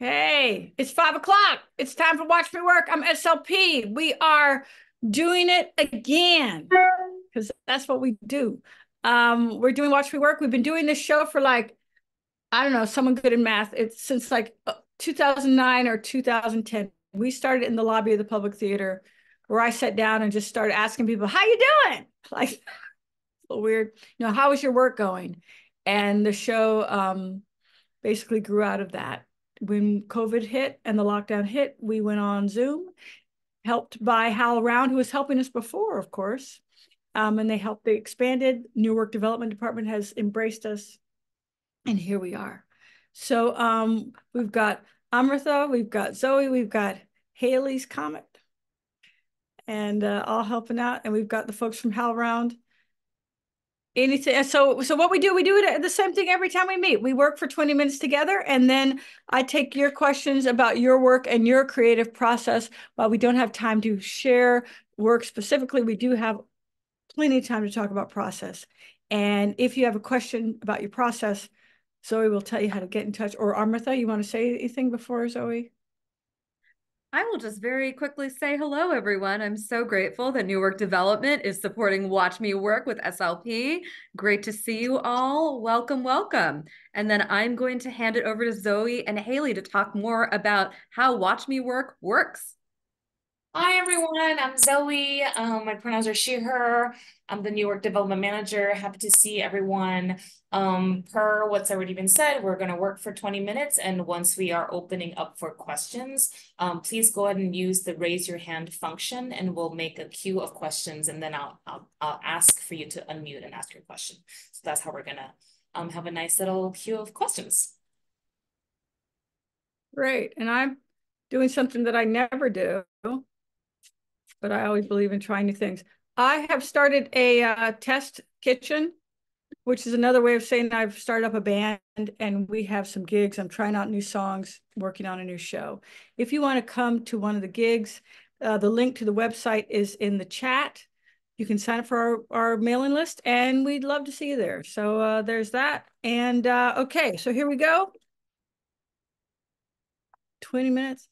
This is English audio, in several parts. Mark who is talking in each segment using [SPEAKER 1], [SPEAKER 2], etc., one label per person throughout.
[SPEAKER 1] Hey, it's five o'clock. It's time for Watch Me Work. I'm SLP. We are doing it again because that's what we do. Um, we're doing Watch Me Work. We've been doing this show for like, I don't know, someone good in math. It's since like uh, 2009 or 2010. We started in the lobby of the public theater where I sat down and just started asking people, how you doing? Like, a little weird. You know, how is your work going? And the show um, basically grew out of that when COVID hit and the lockdown hit, we went on Zoom, helped by HowlRound, who was helping us before, of course. Um, and they helped, they expanded. New Work Development Department has embraced us. And here we are. So um, we've got Amrita, we've got Zoe, we've got Haley's Comet, and uh, all helping out. And we've got the folks from HowlRound anything so so what we do we do it uh, the same thing every time we meet. We work for 20 minutes together and then i take your questions about your work and your creative process while we don't have time to share work specifically we do have plenty of time to talk about process. And if you have a question about your process zoe will tell you how to get in touch. Or amrita you want to say anything before zoe
[SPEAKER 2] I will just very quickly say hello, everyone. I'm so grateful that New Work Development is supporting Watch Me Work with SLP. Great to see you all. Welcome, welcome. And then I'm going to hand it over to Zoe and Haley to talk more about how Watch Me Work works.
[SPEAKER 3] Hi everyone, I'm Zoe. Um, my pronouns are she, her. I'm the New Work Development Manager. Happy to see everyone. Um, per what's already been said, we're going to work for 20 minutes. And once we are opening up for questions, um, please go ahead and use the raise your hand function and we'll make a queue of questions. And then I'll, I'll, I'll ask for you to unmute and ask your question. So that's how we're going to um, have a nice little queue of questions.
[SPEAKER 1] Great. And I'm doing something that I never do but I always believe in trying new things. I have started a uh, test kitchen, which is another way of saying I've started up a band and we have some gigs. I'm trying out new songs, working on a new show. If you want to come to one of the gigs, uh, the link to the website is in the chat. You can sign up for our, our mailing list and we'd love to see you there. So uh, there's that. And uh, okay, so here we go. 20 minutes.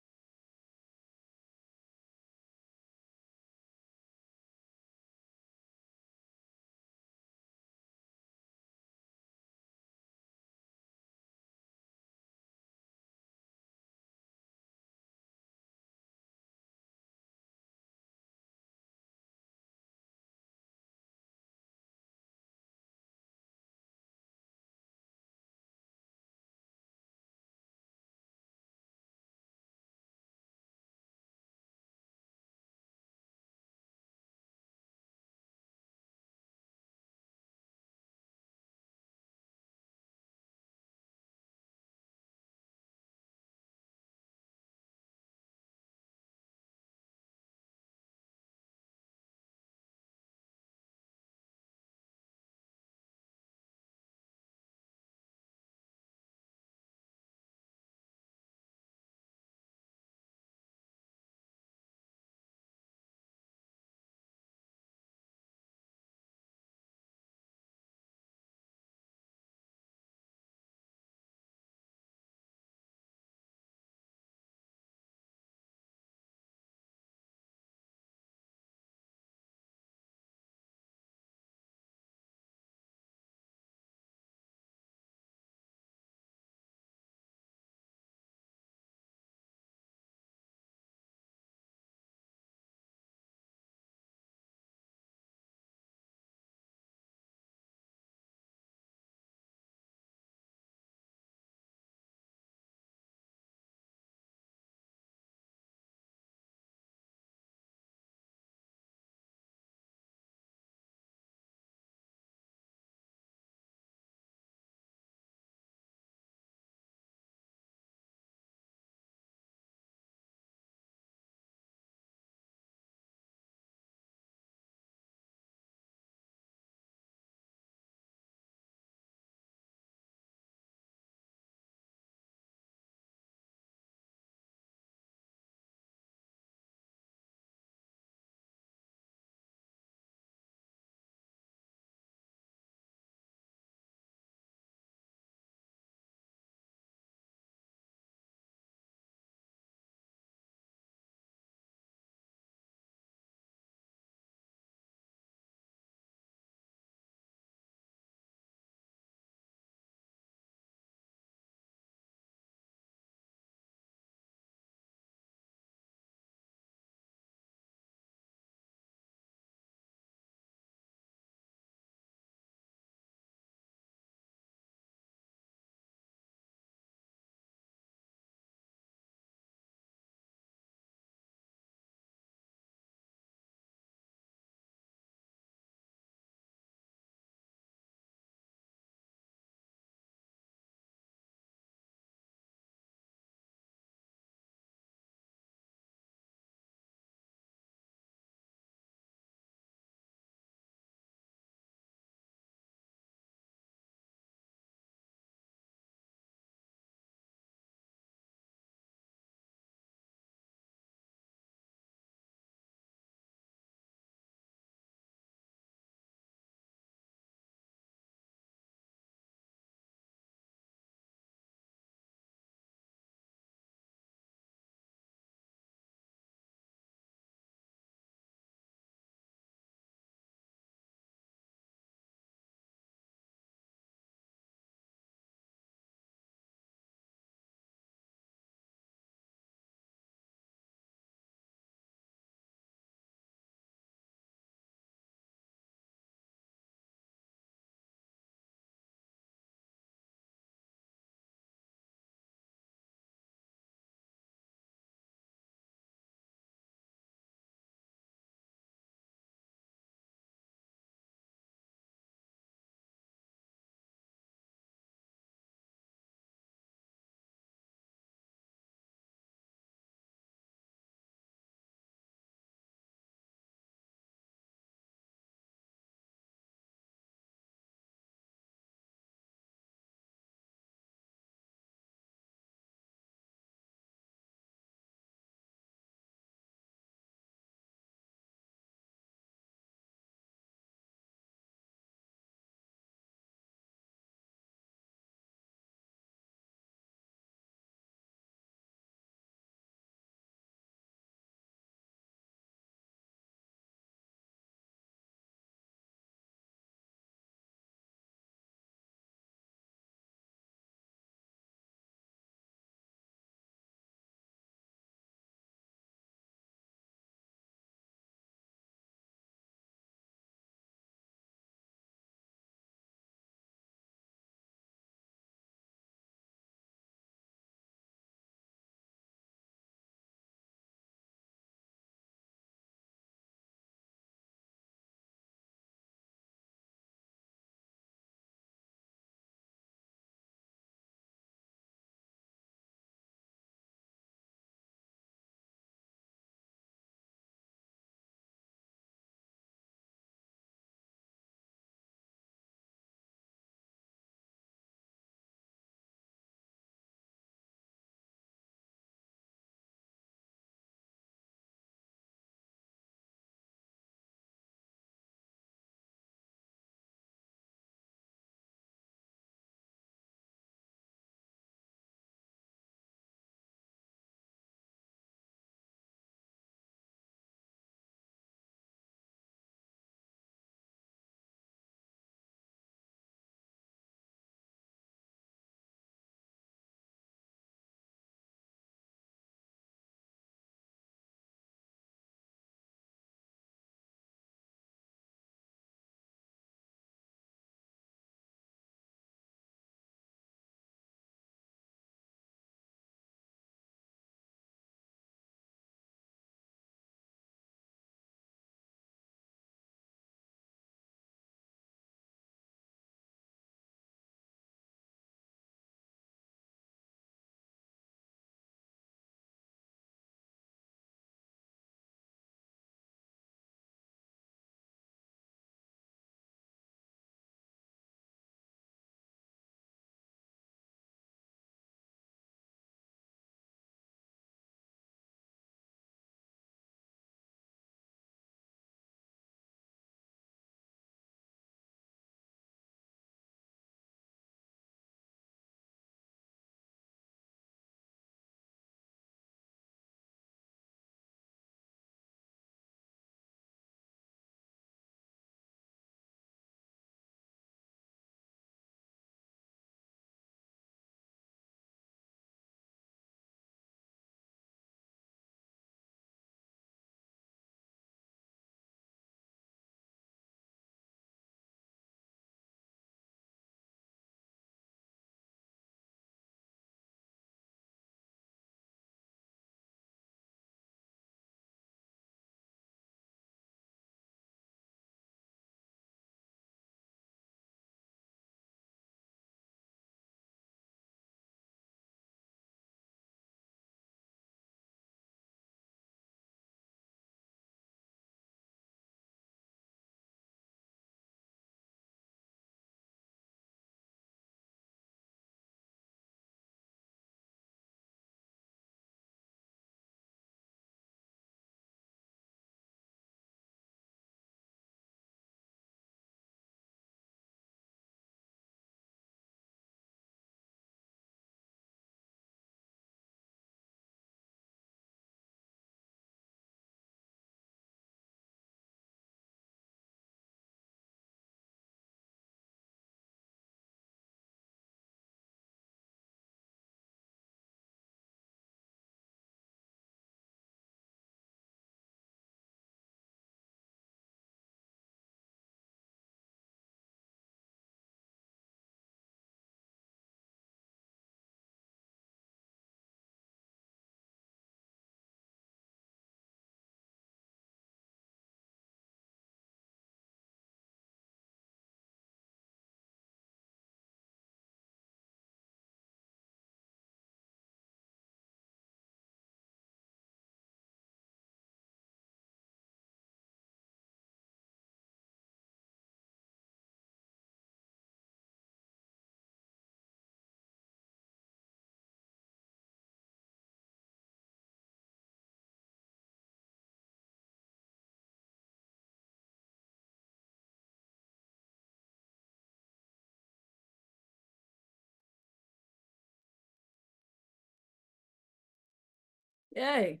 [SPEAKER 1] Yay.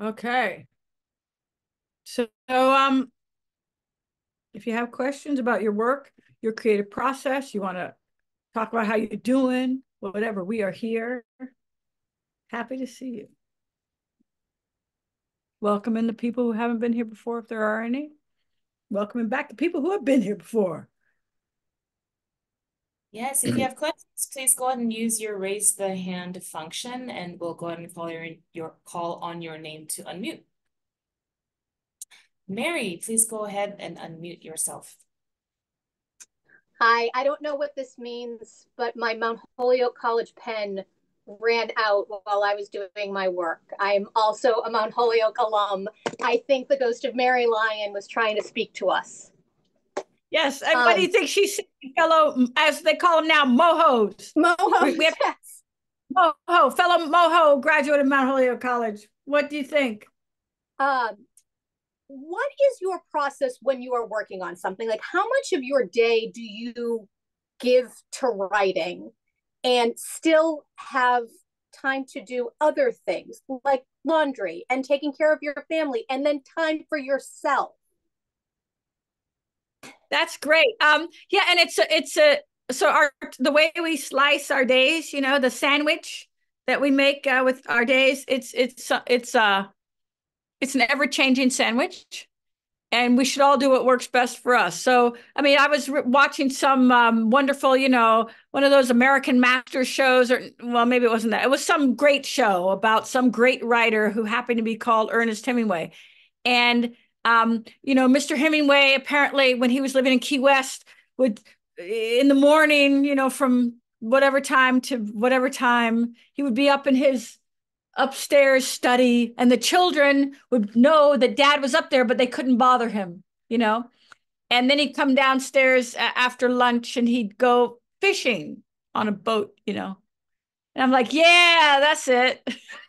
[SPEAKER 1] Okay. So, um, if you have questions about your work, your creative process, you want to talk about how you're doing, whatever, we are here. Happy to see you. Welcoming the people who haven't been here before, if there are any. Welcoming back the people who have been here before.
[SPEAKER 3] Yes, if you have questions, please go ahead and use your raise the hand function and we'll go ahead and call your, your call on your name to unmute. Mary, please go ahead and unmute yourself.
[SPEAKER 4] Hi, I don't know what this means, but my Mount Holyoke College pen ran out while I was doing my work. I'm also a Mount Holyoke alum. I think the ghost of Mary Lyon was trying to speak to us.
[SPEAKER 1] Yes, and um, what do you think she's fellow, as they call them now, mohos?
[SPEAKER 4] Mohos, we have, yes.
[SPEAKER 1] Moho, fellow Moho graduate of Mount Holyoke College. What do you think?
[SPEAKER 4] Um, what is your process when you are working on something? Like, how much of your day do you give to writing and still have time to do other things like laundry and taking care of your family and then time for yourself?
[SPEAKER 1] That's great. Um, yeah, and it's a, it's a so our the way we slice our days, you know, the sandwich that we make uh, with our days, it's it's uh, it's uh it's an ever changing sandwich, and we should all do what works best for us. So, I mean, I was re- watching some um, wonderful, you know, one of those American Master shows, or well, maybe it wasn't that. It was some great show about some great writer who happened to be called Ernest Hemingway, and um, you know, Mr. Hemingway apparently when he was living in Key West would in the morning, you know, from whatever time to whatever time, he would be up in his upstairs study and the children would know that dad was up there but they couldn't bother him, you know. And then he'd come downstairs after lunch and he'd go fishing on a boat, you know. And I'm like, yeah, that's it.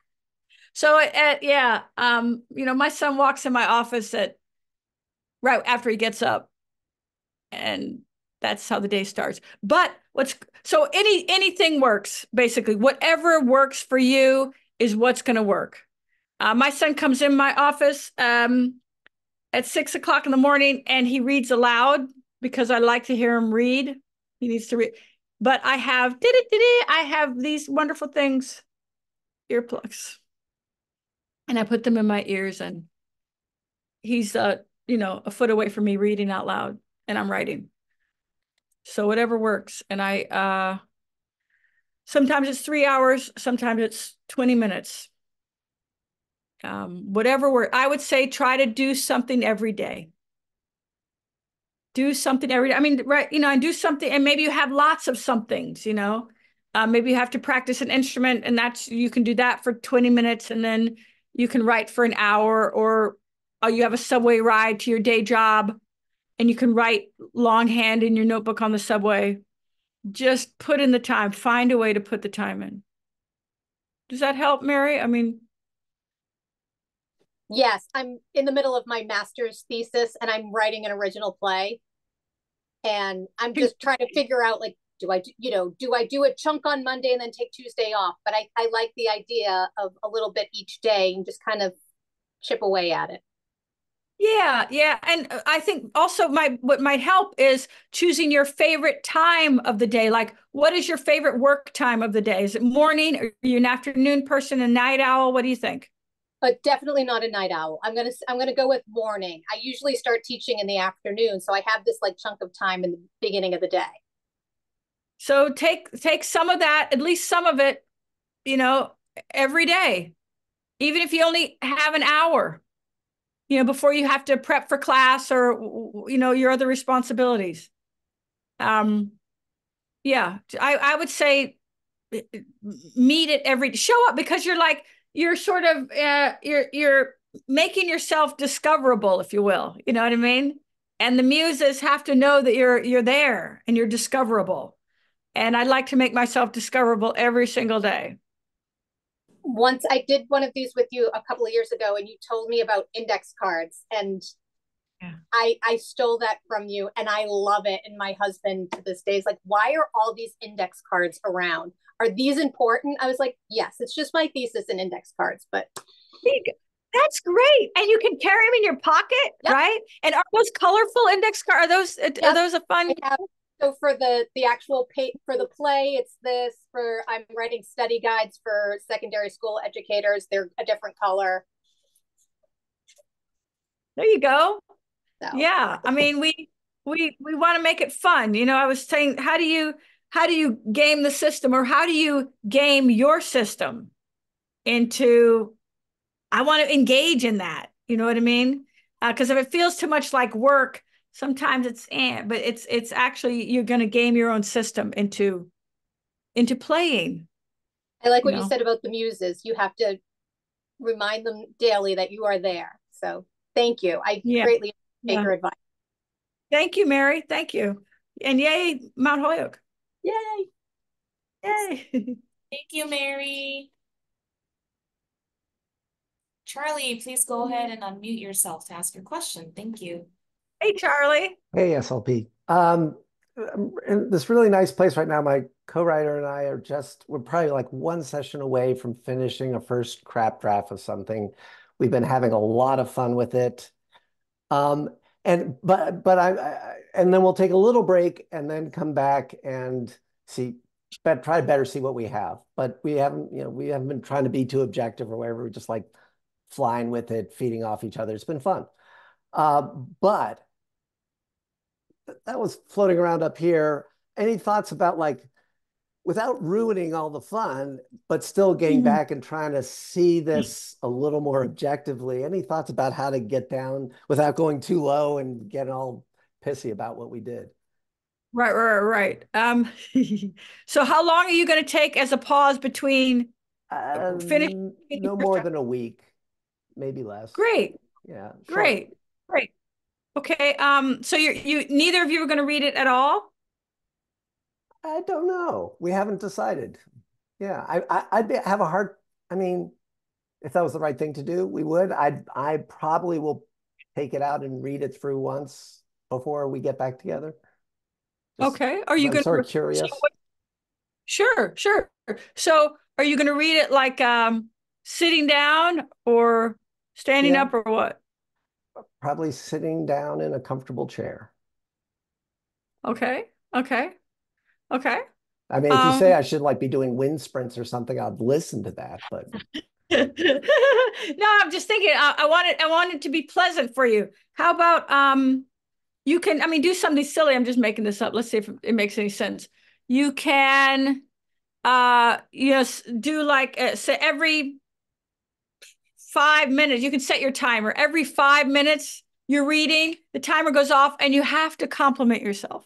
[SPEAKER 1] So at, yeah, um, you know, my son walks in my office at right after he gets up, and that's how the day starts. But what's so any anything works basically. Whatever works for you is what's going to work. Uh, my son comes in my office um, at six o'clock in the morning, and he reads aloud because I like to hear him read. He needs to read. But I have did it did it. I have these wonderful things, earplugs and I put them in my ears and he's uh you know a foot away from me reading out loud and I'm writing. So whatever works and I uh sometimes it's 3 hours, sometimes it's 20 minutes. Um whatever work I would say try to do something every day. Do something every day. I mean right you know and do something and maybe you have lots of somethings, you know. Uh, maybe you have to practice an instrument and that's you can do that for 20 minutes and then you can write for an hour or uh, you have a subway ride to your day job and you can write longhand in your notebook on the subway. Just put in the time find a way to put the time in. Does that help mary? I mean
[SPEAKER 4] yes i'm in the middle of my master's thesis and i'm writing an original play. And i'm just trying to figure out like do I, do, you know, do I do a chunk on Monday and then take Tuesday off? But I, I like the idea of a little bit each day and just kind of chip away at it.
[SPEAKER 1] Yeah, yeah, and uh, I think also my what might help is choosing your favorite time of the day. Like, what is your favorite work time of the day? Is it morning? Are you an afternoon person, a night owl? What do you think?
[SPEAKER 4] But definitely not a night owl. I'm gonna I'm gonna go with morning. I usually start teaching in the afternoon, so I have this like chunk of time in the beginning of the day.
[SPEAKER 1] So take take some of that, at least some of it, you know, every day. Even if you only have an hour, you know, before you have to prep for class or you know, your other responsibilities. Um yeah, I I would say meet it every show up because you're like you're sort of uh, you're you're making yourself discoverable if you will you know what i mean and the muses have to know that you're you're there and you're discoverable and I'd like to make myself discoverable every single day.
[SPEAKER 4] Once I did one of these with you a couple of years ago, and you told me about index cards, and yeah. I I stole that from you, and I love it. And my husband to this day is like, "Why are all these index cards around? are these important? I was like, yes, it's just my thesis and index cards, but
[SPEAKER 1] That's great. And you can carry them in your pocket,
[SPEAKER 4] Yep.
[SPEAKER 1] right? And are those colorful index cards? Are those are those a fun?
[SPEAKER 4] So for the the actual pay for the play, it's this. For I'm writing study guides for secondary school educators. They're a different color.
[SPEAKER 1] There you go.
[SPEAKER 4] So
[SPEAKER 1] Yeah. I mean, we we we want to make it fun. You know, I was saying, how do you how do you game the system or how do you game your system into I want to engage in that. You know what I mean? Uh, because if it feels too much like work, sometimes it's eh, but it's it's actually you're going to game your own system into into playing.
[SPEAKER 4] I like what
[SPEAKER 1] No.
[SPEAKER 4] you said about the muses. You have to remind them daily that you are there. So thank you. I
[SPEAKER 1] Yeah.
[SPEAKER 4] greatly take
[SPEAKER 1] Yeah.
[SPEAKER 4] your advice.
[SPEAKER 1] Thank you, Mary. Thank you. And yay, Mount Holyoke.
[SPEAKER 4] Yay.
[SPEAKER 1] Yay.
[SPEAKER 3] Thank you, Mary. Charlie, please go ahead and unmute yourself to ask your question. Thank you.
[SPEAKER 1] Hey, Charlie.
[SPEAKER 5] Hey, SLP. Um, I'm in this really nice place right now. My co-writer and I are just, we're probably like one session away from finishing a first crap draft of something. We've been having a lot of fun with it. Um, and but but I, I and then we'll take a little break and then come back and see, but try to better see what we have. But we haven't, you know, we haven't been trying to be too objective or whatever. We're just like flying with it, feeding off each other. It's been fun. Uh, but that was floating around up here. Any thoughts about like, without ruining all the fun, but still getting
[SPEAKER 1] Mhm.
[SPEAKER 5] back and trying to see this a little more objectively? Any thoughts about how to get down without going too low and getting all pissy about what we did?
[SPEAKER 1] Right, right, right. Um, so how long are you going to take as a pause between?
[SPEAKER 5] Um,
[SPEAKER 1] finish
[SPEAKER 5] no more than a week, maybe less.
[SPEAKER 1] Great,
[SPEAKER 5] Yeah. short.
[SPEAKER 1] great, great. Okay. Um, so you you neither of you are going to read it at all?
[SPEAKER 5] I don't know. We haven't decided. Yeah, I, I I'd be, have a hard. I mean, if that was the right thing to do, we would. I I probably will take it out and read it through once before we get back together. Just-
[SPEAKER 1] Okay. Are you going
[SPEAKER 5] sort of
[SPEAKER 1] to?
[SPEAKER 5] curious.
[SPEAKER 1] Sure, sure. So are you going to read it like um sitting down or standing
[SPEAKER 5] Yeah.
[SPEAKER 1] up or what?
[SPEAKER 5] Probably sitting down in a comfortable chair.
[SPEAKER 1] Okay. Okay. Okay.
[SPEAKER 5] I mean, if you say
[SPEAKER 1] Um,
[SPEAKER 5] I should like be doing wind sprints or something, I'd listen to that. But
[SPEAKER 1] no, I'm just thinking. I, I want it. I want it to be pleasant for you. How about um, you can. I mean, do something silly. I'm just making this up. Let's see if it makes any sense. You can, uh, yes, do like uh, say every five minutes. You can set your timer. Every five minutes, you're reading. The timer goes off, and you have to compliment yourself.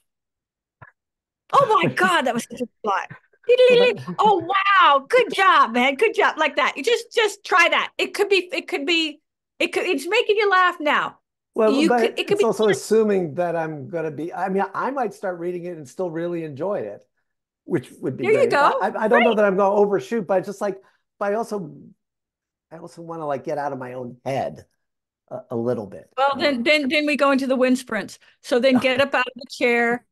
[SPEAKER 1] Oh my God, that was such a thought. Oh wow, good job, man. Good job. Like that. You just just try that. It could be it could be it could it's making you laugh now.
[SPEAKER 5] well,
[SPEAKER 1] You
[SPEAKER 5] but
[SPEAKER 1] could- it could
[SPEAKER 5] it's
[SPEAKER 1] be
[SPEAKER 5] also
[SPEAKER 1] fun.
[SPEAKER 5] assuming that I'm gonna be. I mean, I might start reading it and still really enjoy it, which would be
[SPEAKER 1] There you
[SPEAKER 5] great.
[SPEAKER 1] go.
[SPEAKER 5] I, I don't know that I'm going to overshoot, but just like, but I also, I also want to like get out of my own head a, a little bit.
[SPEAKER 1] Well, then then then we go into the wind sprints. So then get up out of the chair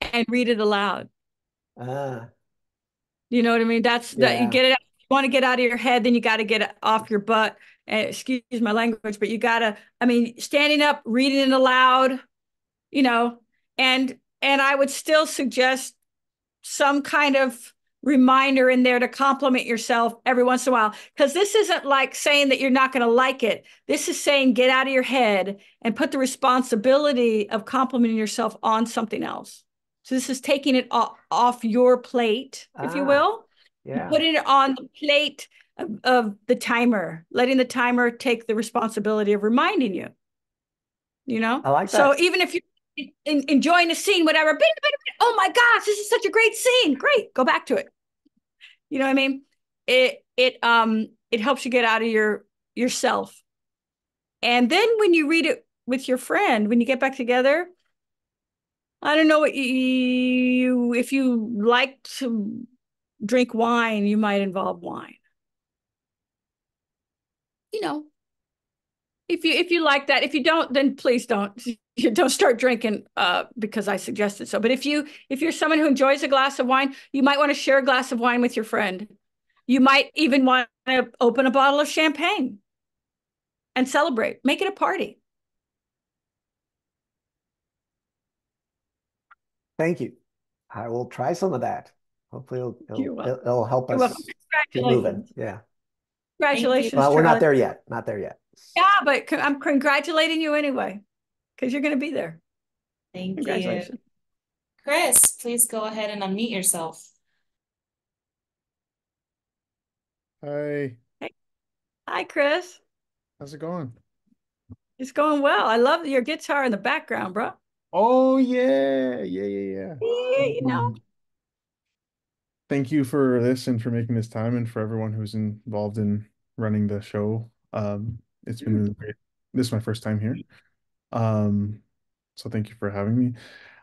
[SPEAKER 1] and read it aloud.
[SPEAKER 5] Ah,
[SPEAKER 1] You know what I mean? That's that you get it out. You want to get out of your head, then you got to get it off your butt. And excuse my language, but you gotta, I mean, standing up, reading it aloud, you know, and and I would still suggest some kind of reminder in there to compliment yourself every once in a while. Because this isn't like saying that you're not going to like it. This is saying get out of your head and put the responsibility of complimenting yourself on something else. So this is taking it off, off your plate, if you
[SPEAKER 5] Ah,
[SPEAKER 1] will,
[SPEAKER 5] yeah.
[SPEAKER 1] putting it on the plate of, of the timer, letting the timer take the responsibility of reminding you. You know?
[SPEAKER 5] I like
[SPEAKER 1] So even if you're in, enjoying a scene, whatever, bing, bing, bing, oh my gosh, this is such a great scene. Great. Go back to it. You know what I mean? It it um it helps you get out of your yourself. And then when you read it with your friend, when you get back together, I don't know what you if you like to drink wine, you might involve wine. You know, if you if you like that if you don't then please don't you don't start drinking uh because i suggested so but if you if you're someone who enjoys a glass of wine you might want to share a glass of wine with your friend you might even want to open a bottle of champagne and celebrate make it a party
[SPEAKER 5] Thank you. I will try some of that. Hopefully it'll, it'll, it'll help us
[SPEAKER 1] welcome.
[SPEAKER 5] get moving. Yeah.
[SPEAKER 1] congratulations
[SPEAKER 5] Well, we're not there yet. Not there yet.
[SPEAKER 1] Yeah but c- i'm congratulating you anyway because you're going to be there
[SPEAKER 3] Thank you. Chris, please go ahead and unmute yourself.
[SPEAKER 6] Hi,
[SPEAKER 1] hi chris
[SPEAKER 6] how's it going?
[SPEAKER 1] it's going well i love your guitar in the background bro
[SPEAKER 6] Oh yeah, yeah, yeah, yeah.
[SPEAKER 1] yeah, you know
[SPEAKER 6] Um, thank you for this and for making this time and for everyone who's involved in running the show. Um, it's been really great. This is my first time here. Um, so thank you for having me.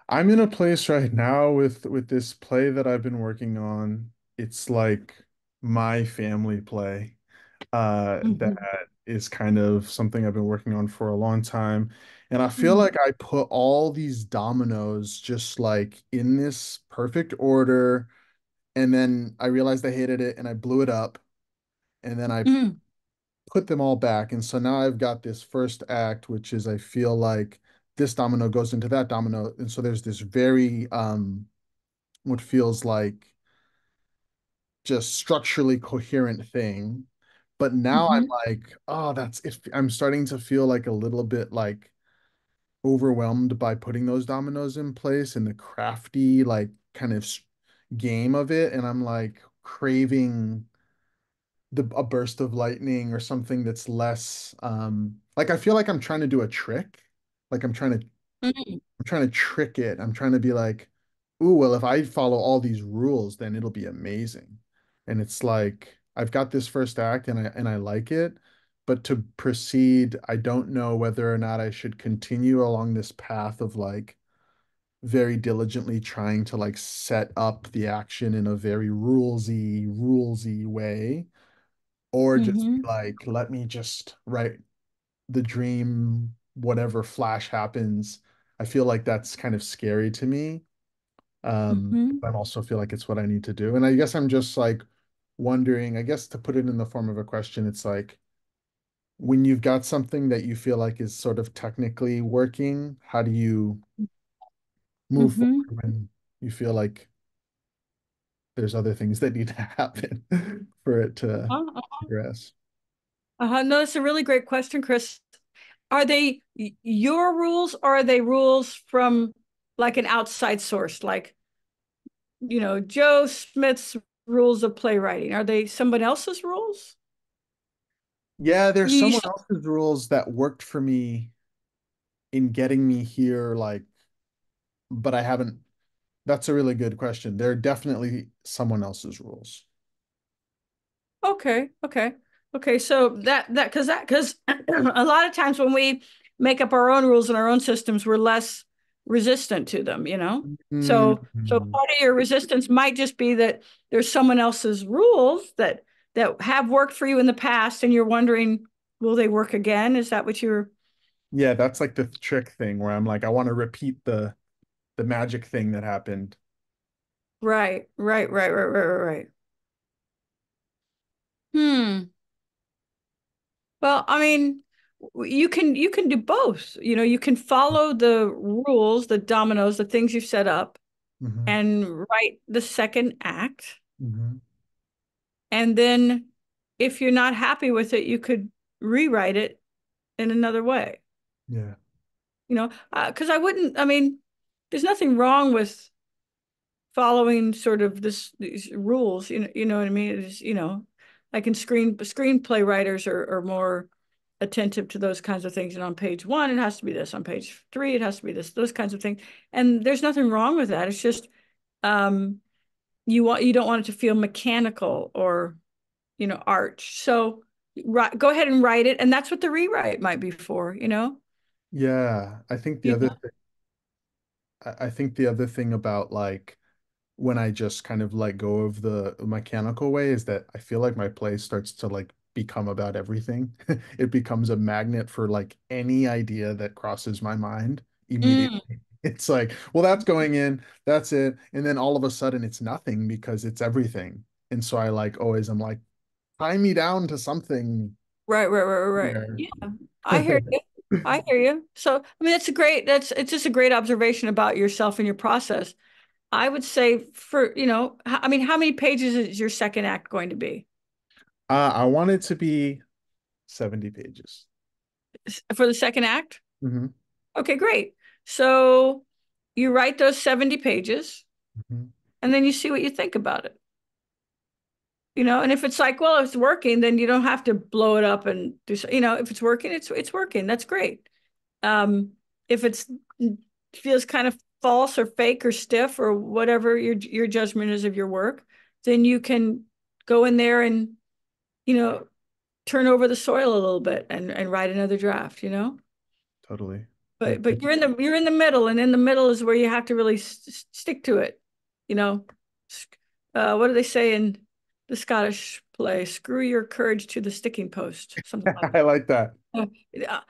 [SPEAKER 6] I'm in a place right now with with this play that I've been working on. It's like my family play. Uh,
[SPEAKER 1] Mhm.
[SPEAKER 6] that is kind of something I've been working on for a long time. And I feel
[SPEAKER 1] Mhm.
[SPEAKER 6] like I put all these dominoes just like in this perfect order. And then I realized I hated it and I blew it up. And then I
[SPEAKER 1] Mm.
[SPEAKER 6] Put them all back. And so now I've got this first act, which is I feel like this domino goes into that domino. And so there's this very um what feels like just structurally coherent thing. But now I'm
[SPEAKER 1] Mhm.
[SPEAKER 6] like, oh, that's if I'm starting to feel like a little bit like overwhelmed by putting those dominoes in place and the crafty like kind of game of it. And I'm like craving the a burst of lightning or something that's less um like I feel like I'm trying to do a trick. Like I'm trying to
[SPEAKER 1] Mm.
[SPEAKER 6] I'm trying to trick it. I'm trying to be like, ooh, well, if I follow all these rules, then it'll be amazing. And it's like I've got this first act and I and I like it, but to proceed, I don't know whether or not I should continue along this path of like very diligently trying to like set up the action in a very rulesy, rulesy way, or just be
[SPEAKER 1] Mhm.
[SPEAKER 6] like, let me just write the dream, whatever flash happens. I feel like that's kind of scary to me. Um,
[SPEAKER 1] Mhm.
[SPEAKER 6] but I also feel like it's what I need to do. And I guess I'm just like wondering, I guess to put it in the form of a question, it's like when you've got something that you feel like is sort of technically working, how do you move
[SPEAKER 1] Mhm.
[SPEAKER 6] forward when you feel like there's other things that need to happen for it to
[SPEAKER 1] Uh-huh.
[SPEAKER 6] progress?
[SPEAKER 1] Uh-huh. No, it's a really great question, Chris. Are they your rules or are they rules from like an outside source, like, you know, Joe Smith's rules of playwriting? Are they someone else's rules?
[SPEAKER 6] Yeah, there's
[SPEAKER 1] You
[SPEAKER 6] someone
[SPEAKER 1] should-
[SPEAKER 6] else's rules that worked for me in getting me here, like, but I haven't. That's a really good question. There are definitely someone else's rules.
[SPEAKER 1] Okay, okay, okay. So that that because that because a lot of times when we make up our own rules and our own systems, we're less resistant to them, you know? So so
[SPEAKER 6] Mm.
[SPEAKER 1] part of your resistance might just be that there's someone else's rules that that have worked for you in the past and you're wondering, will they work again? Is that what you're
[SPEAKER 6] Yeah, that's like the trick thing where I'm like, I want to repeat the the magic thing that happened.
[SPEAKER 1] right, right, right, right, right, right, right. Hmm. Well, I mean, you can you can do both. You know, you can follow the rules, the dominoes, the things you've set up,
[SPEAKER 6] Mhm,
[SPEAKER 1] and write the second act.
[SPEAKER 6] mhm.
[SPEAKER 1] And then if you're not happy with it, you could rewrite it in another way.
[SPEAKER 6] Yeah.
[SPEAKER 1] You know, because I wouldn't, I mean, there's nothing wrong with following sort of this these rules, you know, you know what I mean? It's, you know, like in screen screenplay writers are, are more attentive to those kinds of things. And on page one, it has to be this. On page three, it has to be this, those kinds of things. And there's nothing wrong with that. It's just um you want you don't want it to feel mechanical or you know arch. So right, go ahead and write it. And that's what the rewrite might be for, you know?
[SPEAKER 6] Yeah, I think the
[SPEAKER 1] Yeah.
[SPEAKER 6] other thing, I think the other thing about like when I just kind of let go of the mechanical way is that I feel like my play starts to like become about everything. it becomes a magnet for like any idea that crosses my mind immediately. Mm. It's like, well, that's going in, that's it. And then all of a sudden it's nothing because it's everything. And so I like always I'm like, tie me down to something.
[SPEAKER 1] Right, right, right, right, right. Yeah. I hear you. I hear you. So I mean that's a great that's it's just a great observation about yourself and your process. I would say for, you know, I mean, how many pages is your second act going to be?
[SPEAKER 6] Uh, I want it to be 70 pages.
[SPEAKER 1] For the second act?
[SPEAKER 6] Mm-hmm.
[SPEAKER 1] Okay, great. So you write those 70 pages mm-hmm. and then you see what you think about it. You know, and if it's like, well, it's working, then you don't have to blow it up and do so, you know, if it's working, it's it's working. That's great. Um, if it's feels kind of false or fake or stiff or whatever your your judgment is of your work, then you can go in there and you know turn over the soil a little bit and and write another draft. You know.
[SPEAKER 6] Totally.
[SPEAKER 1] But but you're in the you're in the middle, and in the middle is where you have to really st stick to it. You know, uh, what do they say in the Scottish play? Screw your courage to the sticking post.
[SPEAKER 6] Something like I like that.
[SPEAKER 1] Uh,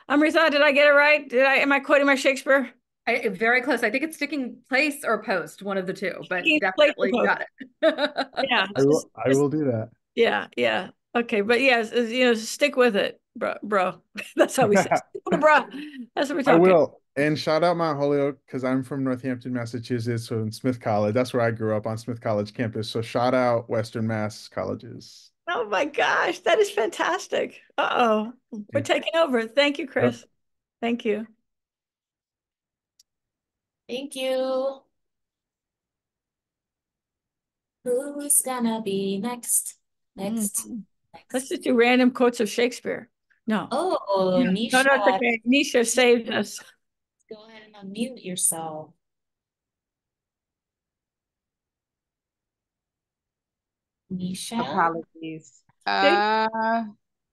[SPEAKER 1] Amrita, did I get it right? Did I? Am I quoting my Shakespeare?
[SPEAKER 2] I, very close. I think it's sticking place or post, one of the two, but sticking definitely got it.
[SPEAKER 1] yeah,
[SPEAKER 6] I will. I will do that.
[SPEAKER 1] Yeah, yeah. Okay, but yeah, you know, stick with it, bro. Bro, that's how we say, it, bro. That's what we're talking. I will.
[SPEAKER 6] And shout out Mount Holyoke because I'm from Northampton, Massachusetts, so in Smith College. That's where I grew up on Smith College campus. So shout out Western Mass colleges.
[SPEAKER 1] Oh my gosh, that is fantastic. Uh oh, we're taking over. Thank you, Chris. Yep. Thank you.
[SPEAKER 3] Thank you. Who's gonna be next? Next. Mm. next.
[SPEAKER 1] Let's just do random quotes of Shakespeare. No.
[SPEAKER 3] Oh, yeah. Nisha.
[SPEAKER 1] No, no, it's okay. Nisha saved us.
[SPEAKER 3] Go ahead and unmute yourself. Nisha.
[SPEAKER 7] Apologies. Uh,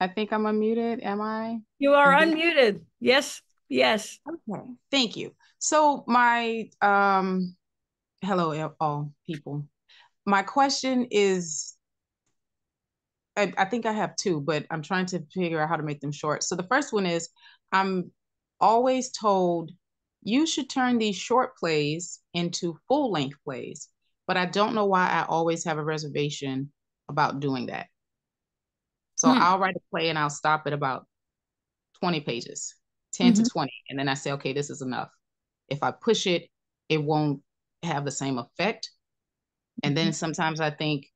[SPEAKER 7] I think I'm unmuted. Am I?
[SPEAKER 1] You are unmuted. Yes. Yes.
[SPEAKER 7] Okay. Thank you. So my um hello all people. My question is I, I think I have two, but I'm trying to figure out how to make them short. So the first one is I'm always told you should turn these short plays into full length plays, but I don't know why I always have a reservation about doing that. So hmm. I'll write a play and I'll stop at about 20 pages, 10 mm-hmm. to 20. And then I say, okay, this is enough. If I push it, it won't have the same effect. And then mm-hmm. sometimes I think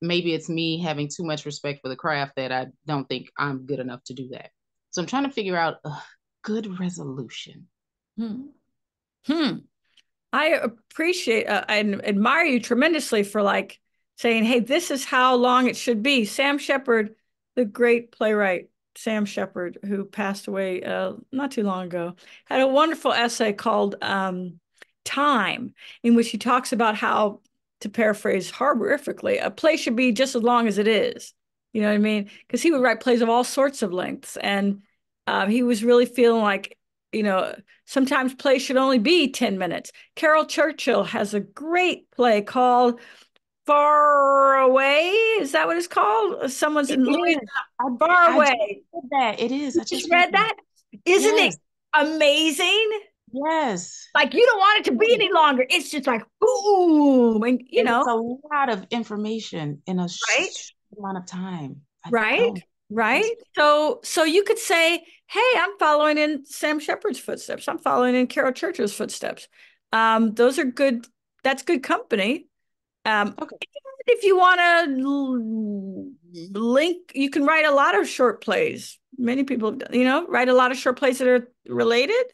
[SPEAKER 7] maybe it's me having too much respect for the craft that I don't think I'm good enough to do that. So I'm trying to figure out a good resolution.
[SPEAKER 1] Hmm. Hmm. I appreciate uh, and admire you tremendously for like saying, "Hey, this is how long it should be." Sam Shepard, the great playwright, Sam Shepard, who passed away uh, not too long ago, had a wonderful essay called um, Time, in which he talks about how, to paraphrase horrifically, a play should be just as long as it is. You know what I mean? Because he would write plays of all sorts of lengths. And um, he was really feeling like, you know, sometimes plays should only be 10 minutes. Caryl Churchill has a great play called far away. Is that what it's called? Someone's it in Louisiana. Far I away.
[SPEAKER 7] that it is.
[SPEAKER 1] I just read that. Isn't yes. it amazing?
[SPEAKER 7] Yes.
[SPEAKER 1] Like you don't want it to be any longer. It's just like boom, and you know,
[SPEAKER 7] a lot of information in a right? amount of time.
[SPEAKER 1] I right. Right. So so you could say, hey, I'm following in Sam Shepard's footsteps. I'm following in Caryl Churchill's footsteps. Um, those are good. That's good company. Um, okay. If you want to link, you can write a lot of short plays. Many people, you know, write a lot of short plays that are related.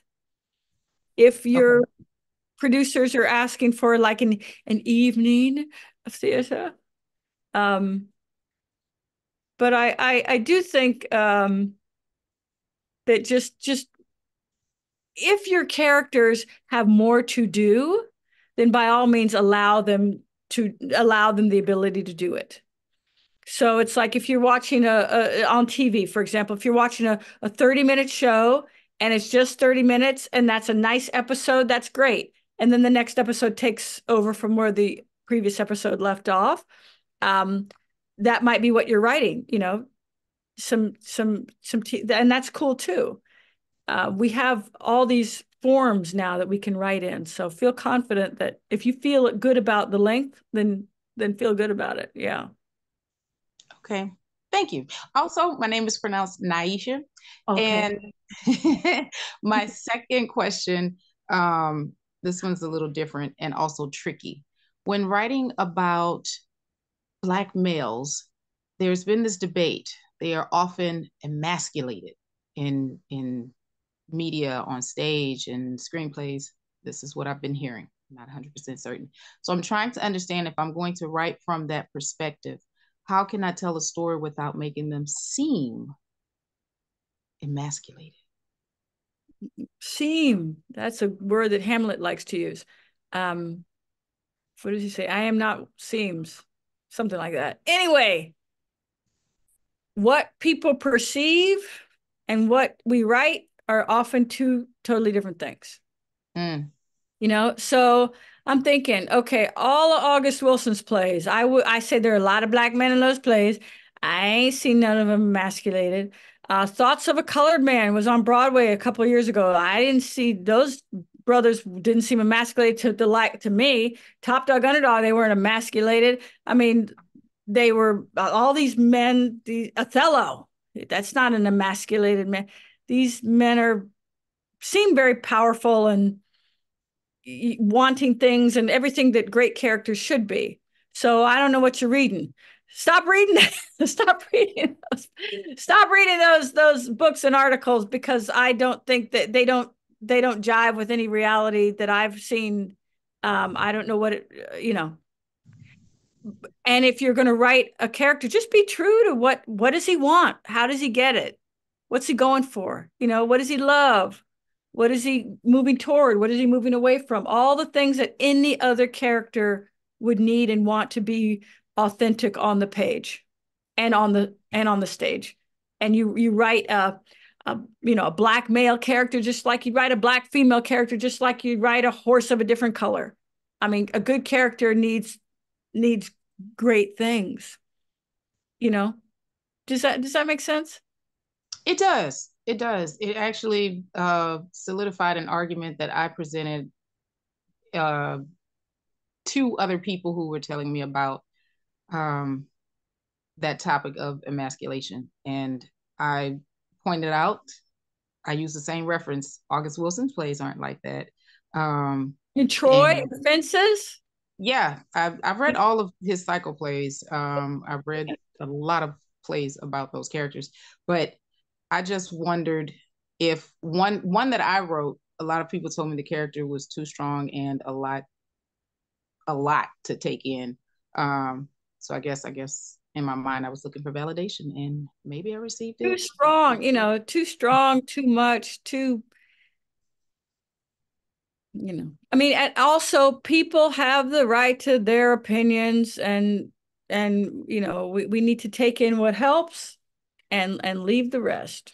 [SPEAKER 1] If your okay. producers are asking for like an an evening of theater, um, but I I, I do think um, that just just if your characters have more to do, then by all means allow them to allow them the ability to do it. So it's like if you're watching a, a on TV, for example, if you're watching a, a 30 minute show and it's just 30 minutes and that's a nice episode, that's great. And then the next episode takes over from where the previous episode left off. Um, that might be what you're writing, you know, some some some and that's cool too. Uh, we have all these forms now that we can write in. So feel confident that if you feel good about the length, then then feel good about it. Yeah.
[SPEAKER 7] Okay. Thank you. Also, my name is pronounced Naisha. Okay. And my second question, um, this one's a little different and also tricky. When writing about Black males, there's been this debate. They are often emasculated in in media, on stage, and screenplays. This is what I've been hearing. I'm not 100% certain. So I'm trying to understand if I'm going to write from that perspective, how can I tell a story without making them seem emasculated?
[SPEAKER 1] Seem, that's a word that Hamlet likes to use. Um, what does he say? I am not seems, something like that. Anyway, what people perceive and what we write are often two totally different things. Mm. You know, so I'm thinking, okay, all of August Wilson's plays, I would I say there are a lot of black men in those plays. I ain't seen none of them emasculated. Uh, Thoughts of a Colored Man was on Broadway a couple years ago. I didn't see those brothers didn't seem emasculated to the like to me. Top Dog Underdog, they weren't emasculated. I mean, they were all these men. The Othello, that's not an emasculated man these men are seem very powerful and wanting things and everything that great characters should be. So I don't know what you're reading. Stop reading. stop reading those. Stop reading those those books and articles because I don't think that they don't they don't jive with any reality that I've seen. Um, I don't know what it you know. And if you're going to write a character, just be true to what what does he want? How does he get it? What's he going for? You know, what does he love? What is he moving toward? What is he moving away from? All the things that any other character would need and want to be authentic on the page and on the and on the stage. And you you write a, a you know a black male character just like you write a black female character just like you write a horse of a different color. I mean, a good character needs needs great things. You know, does that does that make sense?
[SPEAKER 7] It does. It does. It actually uh, solidified an argument that I presented uh, to other people who were telling me about um, that topic of emasculation. And I pointed out, I use the same reference. August Wilson's plays aren't like that. Um,
[SPEAKER 1] and Troy and, Fences?
[SPEAKER 7] Yeah, I've, I've read all of his cycle plays. Um, I've read a lot of plays about those characters, but I just wondered if one one that I wrote, a lot of people told me the character was too strong and a lot a lot to take in. Um, so I guess I guess in my mind I was looking for validation and maybe I received it.
[SPEAKER 1] Too strong, you know, too strong, too much, too you know. I mean, and also people have the right to their opinions and and you know, we, we need to take in what helps and and leave the rest.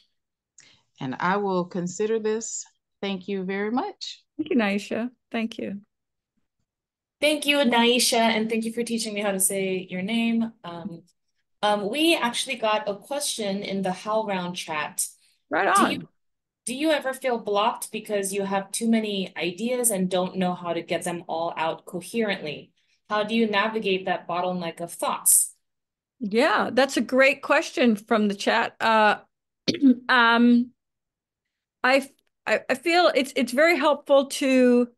[SPEAKER 7] And I will consider this. Thank you very much.
[SPEAKER 1] Thank you, Naisha. Thank you.
[SPEAKER 3] Thank you, Naisha, and thank you for teaching me how to say your name. Um, um, we actually got a question in the HowlRound chat.
[SPEAKER 1] Right on.
[SPEAKER 3] Do you, ever feel blocked because you have too many ideas and don't know how to get them all out coherently? How do you navigate that bottleneck of thoughts?
[SPEAKER 1] Yeah, that's a great question from the chat. Uh, um, I, I I feel it's it's very helpful to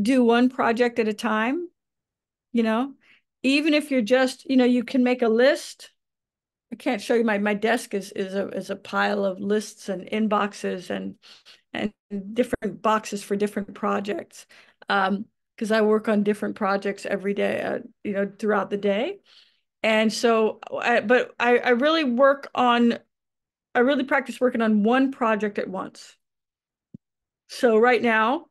[SPEAKER 1] do one project at a time. You know, even if you're just you know you can make a list. I can't show you my my desk is is a is a pile of lists and inboxes and and different boxes for different projects. Um, because I work on different projects every day, uh, you know, throughout the day. And so, I, but I, I really work on, I really practice working on one project at once. So right now,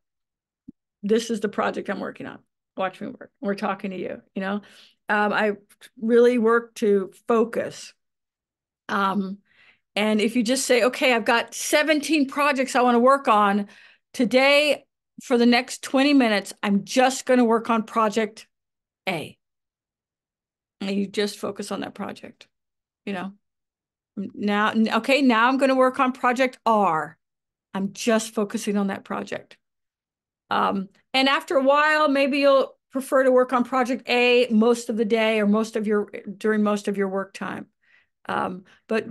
[SPEAKER 1] this is the project I'm working on. Watch me work. We're talking to you, you know. Um, I really work to focus. Um, and if you just say, okay, I've got 17 projects I want to work on today for the next 20 minutes, I'm just going to work on project A and you just focus on that project, you know? Now, okay, now I'm going to work on project R. I'm just focusing on that project. Um, and after a while, maybe you'll prefer to work on project A most of the day or most of your during most of your work time. Um, but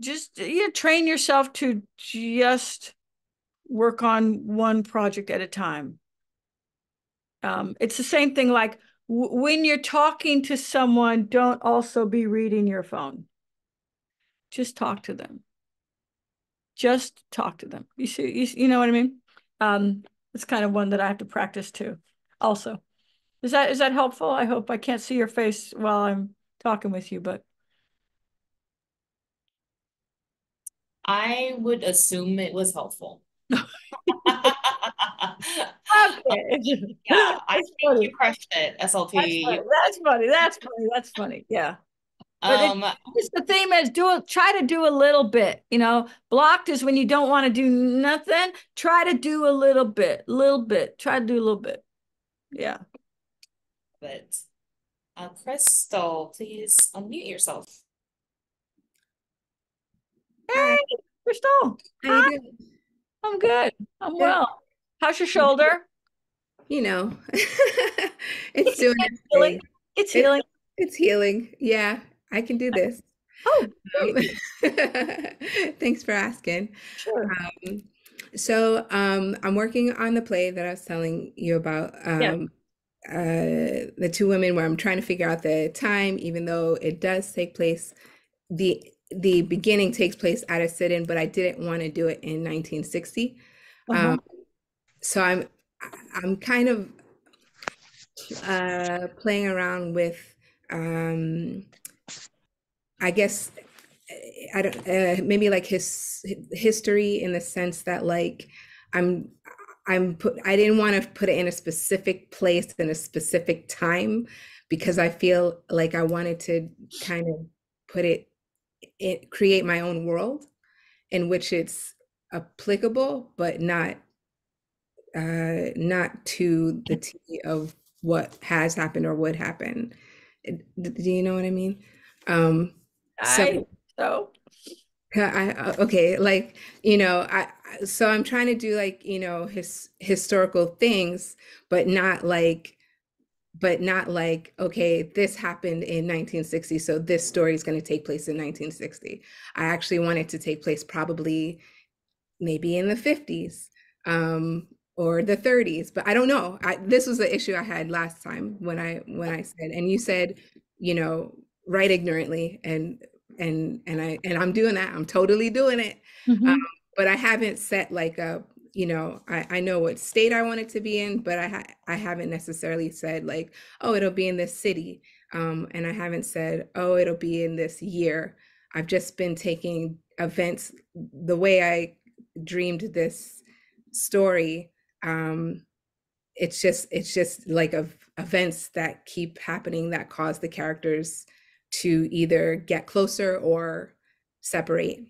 [SPEAKER 1] just you know, train yourself to just work on one project at a time. Um, it's the same thing like when you're talking to someone, don't also be reading your phone. Just talk to them. Just talk to them. You see, you, you know what I mean? Um, it's kind of one that I have to practice too. Also, is that is that helpful? I hope I can't see your face while I'm talking with you, but
[SPEAKER 3] I would assume it was helpful.
[SPEAKER 1] okay.
[SPEAKER 3] Yeah, I
[SPEAKER 1] That's
[SPEAKER 3] think
[SPEAKER 1] funny.
[SPEAKER 3] you crushed it,
[SPEAKER 1] That's funny. That's funny. That's funny. That's funny. Yeah. but it-
[SPEAKER 3] Um,
[SPEAKER 1] Just the theme is do it, try to do a little bit. You know, blocked is when you don't want to do nothing. Try to do a little bit, little bit. Try to do a little bit. Yeah.
[SPEAKER 3] but uh, Crystal, please unmute yourself.
[SPEAKER 1] Hey, Crystal.
[SPEAKER 8] How you doing?
[SPEAKER 1] I'm good. I'm
[SPEAKER 8] Good.
[SPEAKER 1] well. How's your shoulder?
[SPEAKER 8] You know, it's doing its
[SPEAKER 1] Healing. It's healing.
[SPEAKER 8] It's healing. Yeah, I can do this.
[SPEAKER 1] Oh,
[SPEAKER 8] Um, thanks for asking.
[SPEAKER 1] Sure.
[SPEAKER 8] Um, so um, I'm working on the play that I was telling you about.
[SPEAKER 1] Yeah.
[SPEAKER 8] Um, uh, the two women, where I'm trying to figure out the time, even though it does take place. The the beginning takes place at a sit-in, but I didn't want to do it in 1960.
[SPEAKER 1] Uh-huh.
[SPEAKER 8] Um, so I'm I'm kind of uh, playing around with um, I guess I don't uh, maybe like his history in the sense that like I'm I'm put I didn't want to put it in a specific place in a specific time because I feel like I wanted to kind of put it it create my own world in which it's applicable but not uh not to the T of what has happened or would happen. Do you know what I mean? Um so
[SPEAKER 1] I so
[SPEAKER 8] I uh, okay, like you know, I- so I'm trying to do like you know his historical things, but not like, but not like okay, this happened in 1960, so this story is going to take place in 1960. I actually want it to take place probably maybe in the 50s um, or the 30s, but I don't know. I, this was the issue I had last time when I when I said, and you said, you know, write ignorantly, and and and I and I'm doing that. I'm totally doing it.
[SPEAKER 1] Mhm.
[SPEAKER 8] Um, but I haven't set like a, you know, I, I know what state I want it to be in, but I ha I haven't necessarily said like, oh, it'll be in this city. Um, and I haven't said, oh, it'll be in this year. I've just been taking events the way I dreamed this story. Um, it's just it's just like of events that keep happening that cause the characters to either get closer or separate.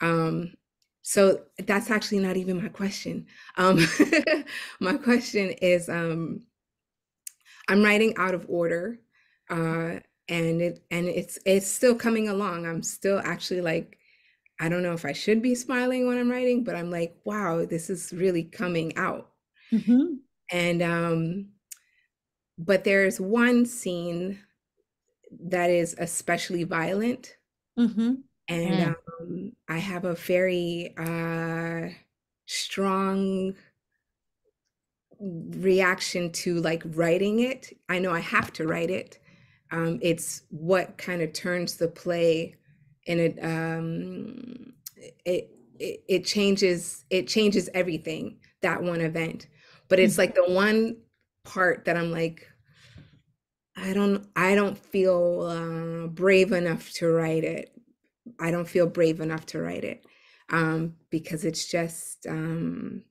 [SPEAKER 8] Um, so that's actually not even my question. Um, my question is um, I'm writing out of order, uh, and it and it's it's still coming along. I'm still actually like I don't know if I should be smiling when I'm writing, but I'm like, wow, this is really coming out.
[SPEAKER 1] Mhm.
[SPEAKER 8] And um, but there's one scene that is especially violent
[SPEAKER 1] Mhm.
[SPEAKER 8] And
[SPEAKER 1] Mm.
[SPEAKER 8] um, I have a very uh, strong reaction to like writing it. I know I have to write it. Um, it's what kind of turns the play, and it um, it, it it changes it changes everything that one event. But it's like the one part that I'm like, I don't I don't feel uh, brave enough to write it. I don't feel brave enough to write it um, because it's just um,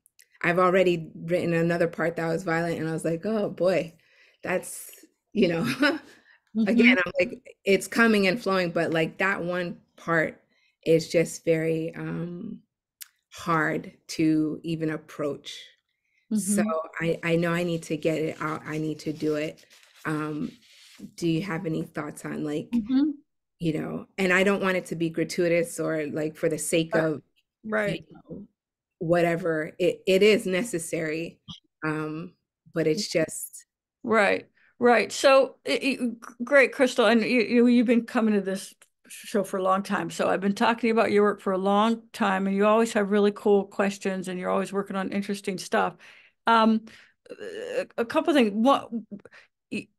[SPEAKER 8] I've already written another part that was violent, and I was like, oh boy, that's you know,
[SPEAKER 1] Mhm.
[SPEAKER 8] again, I'm like it's coming and flowing, but like that one part is just very um, hard to even approach. So
[SPEAKER 1] Mhm.
[SPEAKER 8] I I know I need to get it out. I need to do it. Um, do you have any thoughts on like
[SPEAKER 1] Mhm.
[SPEAKER 8] You know, and I don't want it to be gratuitous or like for the sake of
[SPEAKER 1] Right.
[SPEAKER 8] you know, whatever. It it is necessary, um, but it's just
[SPEAKER 1] Right, right. So, i- i- g- great, Crystal, and you, you you've been coming to this show for a long time. So I've been talking about your work for a long time, and you always have really cool questions, and you're always working on interesting stuff. Um, a, a couple things. What,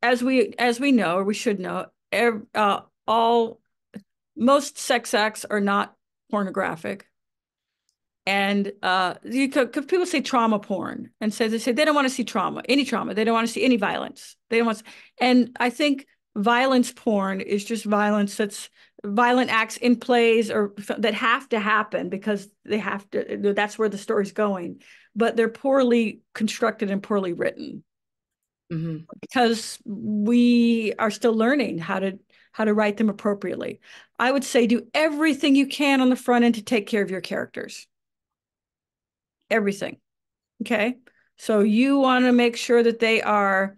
[SPEAKER 1] as we as we know, or we should know, ev- uh, all most sex acts are not pornographic. And uh, you could, people say trauma porn and say they say they don't want to see trauma, any trauma. They don't want to see any violence. They don't want. To, and I think violence porn is just violence that's violent acts in plays or that have to happen because they have to. That's where the story's going, but they're poorly constructed and poorly written
[SPEAKER 8] mhm.
[SPEAKER 1] because we are still learning how to how to write them appropriately. I would say do everything you can on the front end to take care of your characters. Everything. Okay? So you want to make sure that they are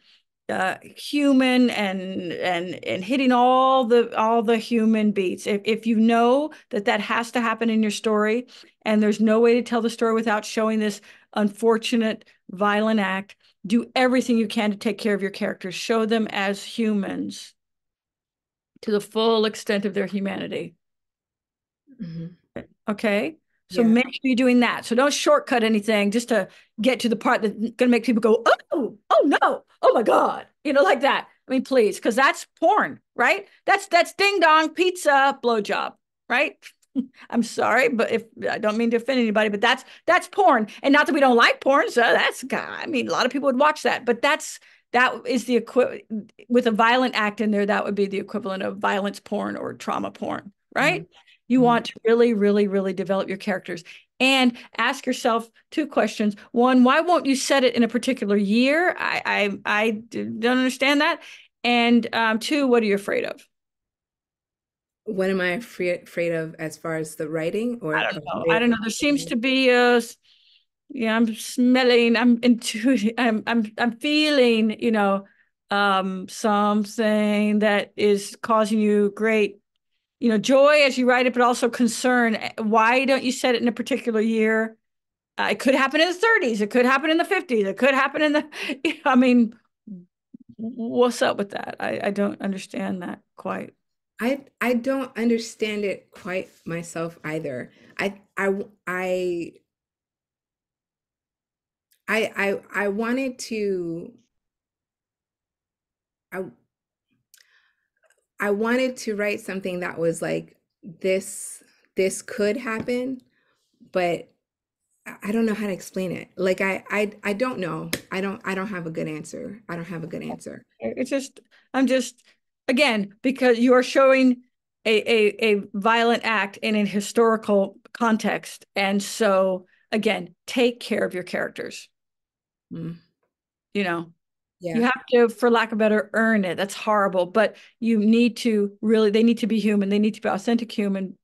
[SPEAKER 1] uh, human and and and hitting all the all the human beats. If if you know that that has to happen in your story and there's no way to tell the story without showing this unfortunate violent act, do everything you can to take care of your characters. Show them as humans to the full extent of their humanity.
[SPEAKER 8] Mhm.
[SPEAKER 1] Okay. So
[SPEAKER 8] Yeah.
[SPEAKER 1] make sure you're doing that. So don't shortcut anything just to get to the part that's going to make people go, oh, oh no, oh my God, you know, like that. I mean, please, because that's porn, right? That's that's ding dong pizza blowjob, right? I'm sorry, but if I don't mean to offend anybody, but that's that's porn, and not that we don't like porn. So that's I mean, a lot of people would watch that, but that's that is the equivalent with a violent act in there. That would be the equivalent of violence porn or trauma porn, right? You
[SPEAKER 8] Mhm.
[SPEAKER 1] want to really, really, really develop your characters and ask yourself two questions. One, why won't you set it in a particular year? I I don't understand that. And um, two, what are you afraid of?
[SPEAKER 8] What am I afraid afraid of as far as the writing or
[SPEAKER 1] I don't know. I don't know. There seems to be a, yeah, I'm smelling, I'm intuiting, I'm I'm I'm feeling, you know, um, something that is causing you great, you know, joy as you write it, but also concern. Eh, Why don't you set it in a particular year? Uh, it could happen in the 30s. It could happen in the 50s. It could happen in the, I mean, what's up with that? I, I don't understand that quite.
[SPEAKER 8] I I don't understand it quite myself either. I I I I I I wanted to I I wanted to write something that was like this this could happen, but I don't know how to explain it. Like I I I don't know. I don't I don't have a good answer. I don't have a good answer.
[SPEAKER 1] It's just, I'm just, again, because you are showing a, a, a violent act in a historical context. And so, again, take care of your characters.
[SPEAKER 8] Mm,
[SPEAKER 1] You know, you have to, for lack of better, earn it. That's horrible. But you need to really, they need to be human. They need to be authentic human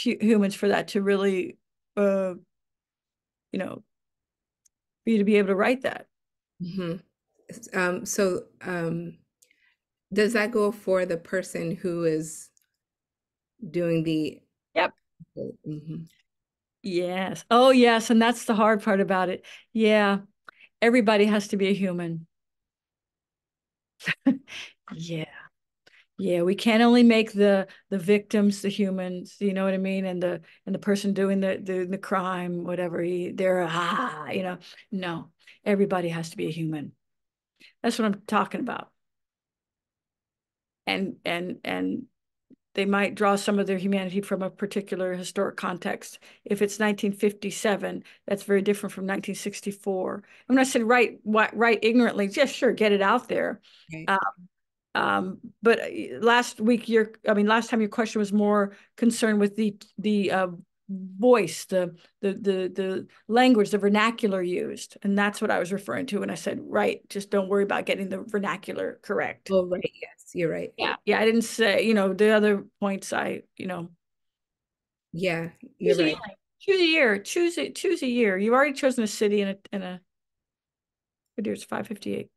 [SPEAKER 1] humans for that to really, uh, you know, for you to be able to write that.
[SPEAKER 8] hmm Um, so, um, does that go for the person who is doing the?
[SPEAKER 1] Yep.
[SPEAKER 8] Mhm.
[SPEAKER 1] Yes. Oh, yes. And that's the hard part about it. Yeah. Everybody has to be a human. Yeah. Yeah, we can't only make the the victims the humans, you know what I mean? And the and the person doing the the, the crime, whatever, he, they're ah, you know. No, everybody has to be a human. That's what I'm talking about. And and and they might draw some of their humanity from a particular historic context. If it's 1957, that's very different from 1964. I'm not saying write write ignorantly. Just sure, get it out there.
[SPEAKER 8] Right.
[SPEAKER 1] Um, um, but uh, last week, your I mean, last time your question was more concerned with the the uh, voice, the the the the language, the vernacular used, and that's what I was referring to when I said right. Just don't worry about getting the vernacular correct.
[SPEAKER 8] Oh, right. Yes, you're right.
[SPEAKER 1] Yeah, yeah. I didn't say you know the other points. I you know
[SPEAKER 8] Yeah, you're
[SPEAKER 1] choose a
[SPEAKER 8] right.
[SPEAKER 1] year. Choose a year. Choose it. Choose a year. You've already chosen a city and a and a. What dear, it's five fifty eight.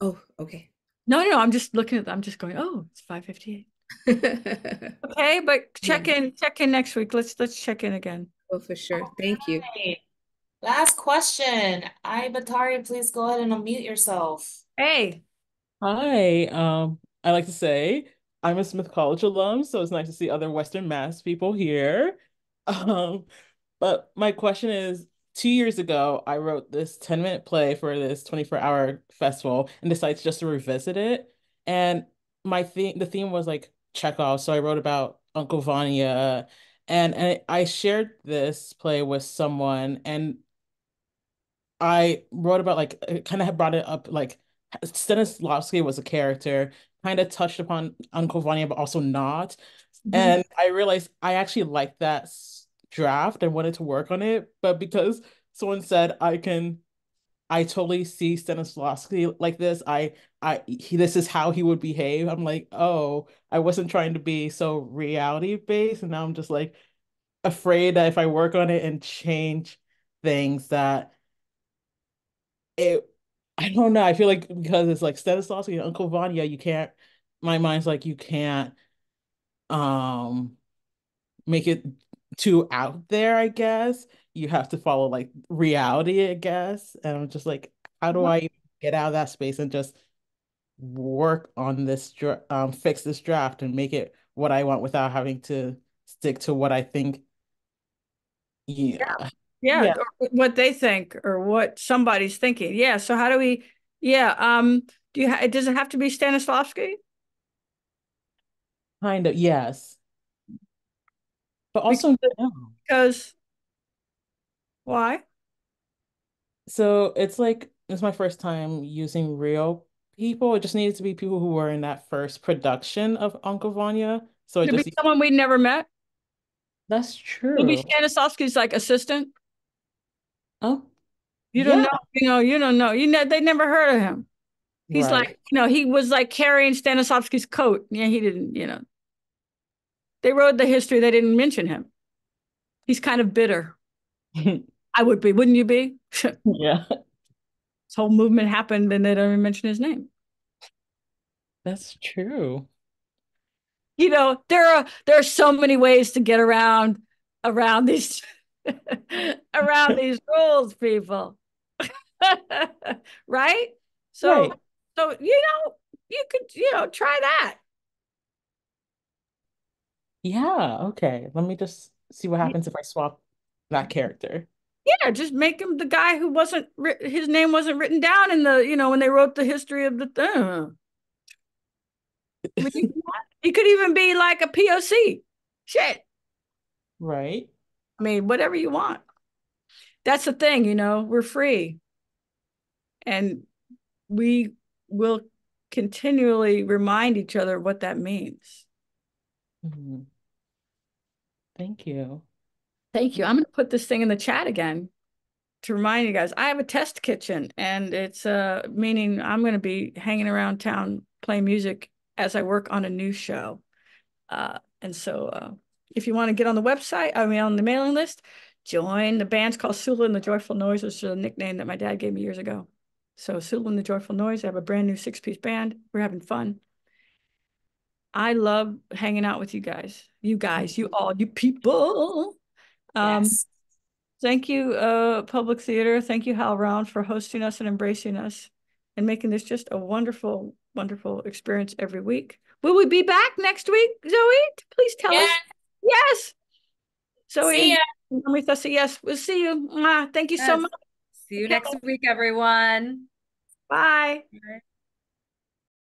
[SPEAKER 8] Oh, okay.
[SPEAKER 1] No, no, no. I'm just looking at. I'm just going. Oh, it's five fifty eight. Okay, but check in, check in next week. Let's let's check in again.
[SPEAKER 8] oh, for sure. Thank you.
[SPEAKER 3] Last question. I, Batari, please go ahead and unmute yourself.
[SPEAKER 1] Hey,
[SPEAKER 9] Hi, um, I like to say I'm a Smith College alum, so it's nice to see other Western Mass people here. Um, but my question is, two years ago, I wrote this 10 minute play for this 24 hour festival and decided just to revisit it. And my theme, the theme was like Chekhov, so I wrote about Uncle Vanya, and and I shared this play with someone, and I wrote about like kind of brought it up like Stanislavski was a character, kind of touched upon Uncle Vanya, but also not.
[SPEAKER 1] Mhm.
[SPEAKER 9] And I realized I actually liked that draft and wanted to work on it, but because someone said I can, I totally see Stanislavski like this. I, I, he, this is how he would behave. I'm like, oh, I wasn't trying to be so reality based, and now I'm just like afraid that if I work on it and change things that it I don't know. I feel like because it's like Stanislavski and Uncle Vanya, you can't my mind's like you can't um make it too out there, I guess. You have to follow like reality, I guess. And I'm just like, how do I get out of that space and just work on this dra um fix this draft and make it what I want without having to stick to what I think yeah.
[SPEAKER 1] yeah,
[SPEAKER 9] Yeah.
[SPEAKER 1] or what they think or what somebody's thinking. Yeah. So how do we? Yeah. Um. Do you? Ha does it have to be Stanislavski?
[SPEAKER 9] Kind of, yes. But also no.
[SPEAKER 1] Because why?
[SPEAKER 9] So it's like it's my first time using real people. It just needed to be people who were in that first production of Uncle Vanya. So it
[SPEAKER 1] Could be
[SPEAKER 9] just
[SPEAKER 1] someone we'd never met.
[SPEAKER 9] that's true.
[SPEAKER 1] Maybe Stanislavski's like assistant.
[SPEAKER 9] Oh,
[SPEAKER 1] You don't
[SPEAKER 9] yeah,
[SPEAKER 1] know. You know. You don't know. You know. They never heard of him. He's
[SPEAKER 9] right.
[SPEAKER 1] like, you know, he was like carrying Stanislavski's coat. Yeah, he didn't. You know. They wrote the history. They didn't mention him. He's kind of bitter. I would be, wouldn't you be?
[SPEAKER 9] Yeah.
[SPEAKER 1] This whole movement happened and they don't even mention his name.
[SPEAKER 9] that's true.
[SPEAKER 1] You know, there are there are so many ways to get around around these around these rules, people. right? So
[SPEAKER 9] Right.
[SPEAKER 1] so you know, you could, you know, try that.
[SPEAKER 9] Yeah, okay. Let me just see what happens if I swap that character.
[SPEAKER 1] Yeah, just make him the guy who wasn't his name wasn't written down in the, you know, when they wrote the history of the thing. I he- could even be like a POC. Shit.
[SPEAKER 9] Right?
[SPEAKER 1] I mean, whatever you want. That's the thing, you know, we're free. And we will continually remind each other what that means.
[SPEAKER 9] Mhm. Thank you.
[SPEAKER 1] Thank you. I'm going to put this thing in the chat again to remind you guys. I have a test kitchen and it's uh meaning I'm going to be hanging around town playing music as I work on a new show. Uh and so uh if you want to get on the website, I mean on the mailing list, join the band's called Sula and the Joyful Noise, which is a nickname that my dad gave me years ago. So Sula and the Joyful Noise, I have a brand new six-piece band. We're having fun. I love hanging out with you guys. You guys, you all, you people. Um,
[SPEAKER 3] Yes.
[SPEAKER 1] thank you, uh, Public Theater. Thank you, HowlRound, for hosting us and embracing us and making this just a wonderful, wonderful experience every week. Will we be back next week, Zoe? Please tell us. Yes. Zoe,
[SPEAKER 3] See ya.
[SPEAKER 1] yes. We'll see you. Thank you so much.
[SPEAKER 2] See you next week, everyone.
[SPEAKER 1] Bye.
[SPEAKER 2] Right.